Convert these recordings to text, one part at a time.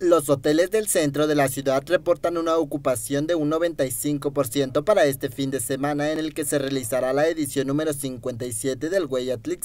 Los hoteles del centro de la ciudad reportan una ocupación de un 95% para este fin de semana en el que se realizará la edición número 57 del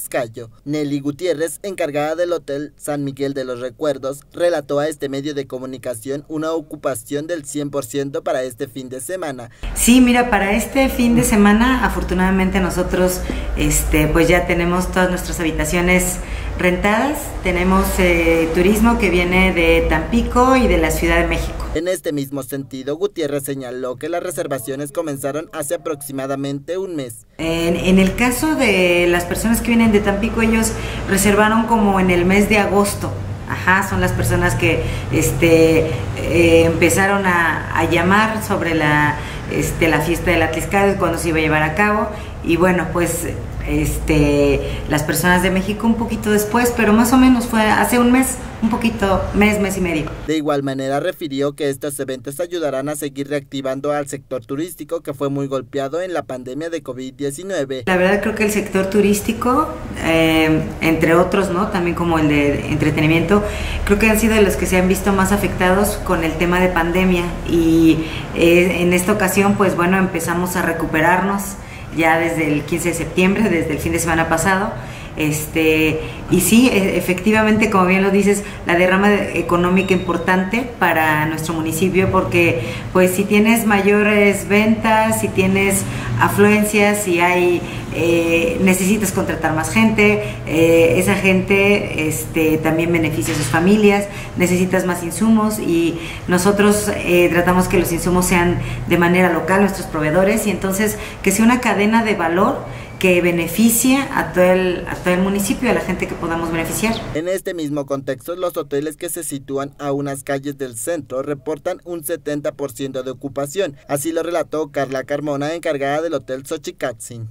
Cayo. Nelly Gutiérrez, encargada del Hotel San Miguel de los Recuerdos, relató a este medio de comunicación una ocupación del 100% para este fin de semana. Sí, mira, para este fin de semana afortunadamente nosotros este, pues ya tenemos todas nuestras habitaciones rentadas, tenemos eh, turismo que viene de Tampico y de la Ciudad de México. En este mismo sentido, Gutiérrez señaló que las reservaciones comenzaron hace aproximadamente un mes. En, el caso de las personas que vienen de Tampico, ellos reservaron como en el mes de agosto. Ajá, son las personas que este, eh, empezaron a, a, llamar sobre la, este, la fiesta de la Tliscada, cuando se iba a llevar a cabo. Y bueno, pues este, las personas de México un poquito después, pero más o menos fue hace un mes, un poquito, mes, mes y medio. De igual manera refirió que estos eventos ayudarán a seguir reactivando al sector turístico que fue muy golpeado en la pandemia de COVID-19. La verdad creo que el sector turístico, eh, entre otros, ¿no? También como el de entretenimiento, creo que han sido los que se han visto más afectados con el tema de pandemia y eh, en esta ocasión, pues bueno, empezamos a recuperarnos ya desde el 15 de septiembre, desde el fin de semana pasado. Este, y sí, e, efectivamente, como bien lo dices, la derrama económica importante para nuestro municipio, porque pues si tienes mayores ventas, si tienes afluencias, si hay, eh, necesitas contratar más gente, eh, esa gente este, también beneficia a sus familias, necesitas más insumos y nosotros eh, tratamos que los insumos sean de manera local, nuestros proveedores, y entonces que sea una cadena de valor que beneficie a todo, el, a todo el municipio, a la gente que podamos beneficiar. En este mismo contexto, los hoteles que se sitúan a unas calles del centro reportan un 70% de ocupación. Así lo relató Carla Carmona, encargada del Hotel Xochicatzin.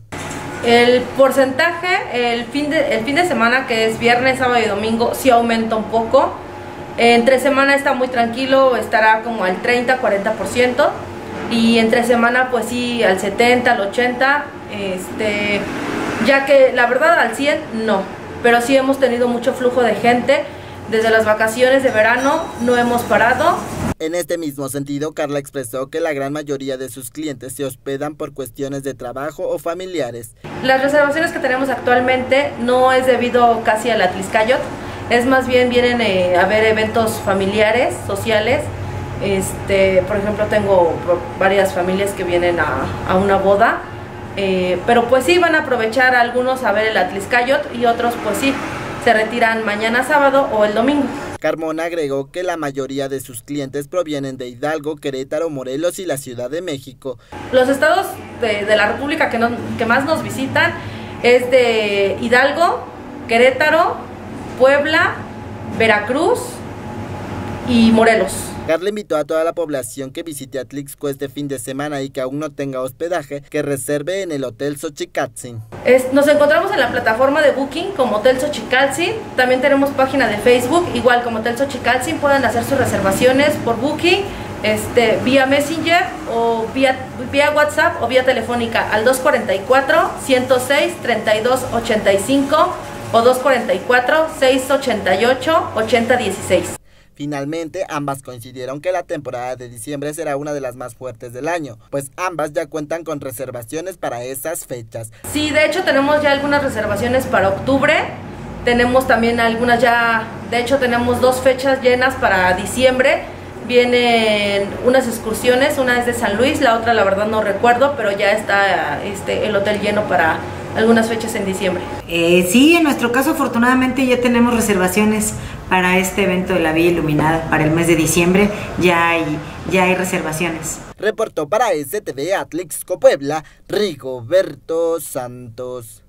El porcentaje, el fin, de, el fin de semana, que es viernes, sábado y domingo, sí aumenta un poco. Entre semana está muy tranquilo, estará como al 30-40% y entre semana pues sí al 70, al 80, este, ya que la verdad al 100 no, pero sí hemos tenido mucho flujo de gente. Desde las vacaciones de verano no hemos parado. En este mismo sentido, Carla expresó que la gran mayoría de sus clientes se hospedan por cuestiones de trabajo o familiares. Las reservaciones que tenemos actualmente no es debido casi a la Tliscayot, es más bien vienen eh, a ver eventos familiares, sociales, este, por ejemplo, tengo varias familias que vienen a, una boda, eh, pero pues sí van a aprovechar algunos a ver el Atliscayot y otros pues sí, se retiran mañana sábado o el domingo. Carmona agregó que la mayoría de sus clientes provienen de Hidalgo, Querétaro, Morelos y la Ciudad de México. Los estados de, la República que, que más nos visitan es de Hidalgo, Querétaro, Puebla, Veracruz y Morelos. Carla invitó a toda la población que visite Atlixco este fin de semana y que aún no tenga hospedaje, que reserve en el Hotel Xochicatzin. nos encontramos en la plataforma de Booking como Hotel Xochicatzin. También tenemos página de Facebook, igual como Hotel Xochicatzin. Pueden hacer sus reservaciones por Booking, este, vía Messenger o vía WhatsApp o vía telefónica al 244-106-3285 o 244-688-8016. Finalmente, ambas coincidieron que la temporada de diciembre será una de las más fuertes del año, pues ambas ya cuentan con reservaciones para esas fechas. Sí, de hecho tenemos ya algunas reservaciones para octubre, tenemos también algunas ya, de hecho tenemos dos fechas llenas para diciembre, vienen unas excursiones, una es de San Luis, la otra la verdad no recuerdo, pero ya está este, el hotel lleno para algunas fechas en diciembre. Eh, sí, en nuestro caso afortunadamente ya tenemos reservaciones para este evento de la Vía Iluminada para el mes de diciembre, ya hay, ya hay reservaciones. Reportó para STV Atlixco Puebla, Rigoberto Santos.